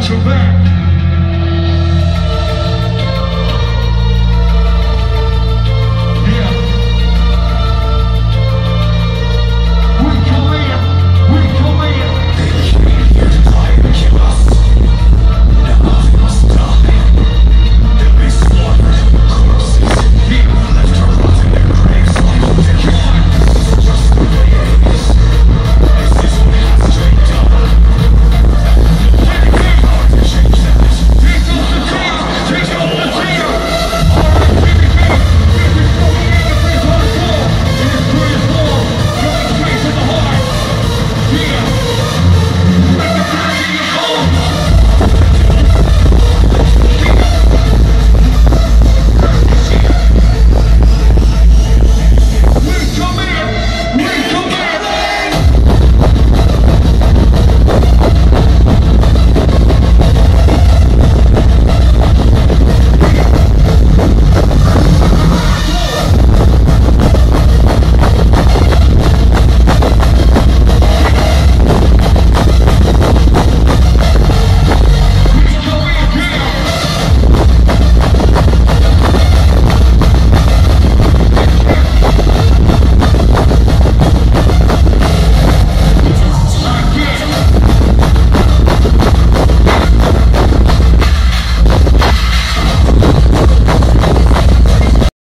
got your back.